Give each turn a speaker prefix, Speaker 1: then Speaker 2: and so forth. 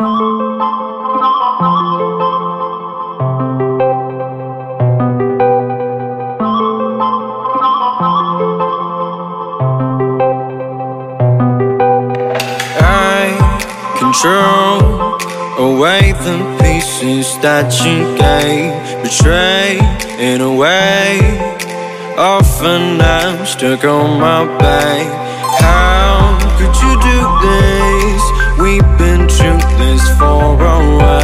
Speaker 1: I control away the pieces that you gave. Betray in a way Often I'm stuck on my back truth is for a oh while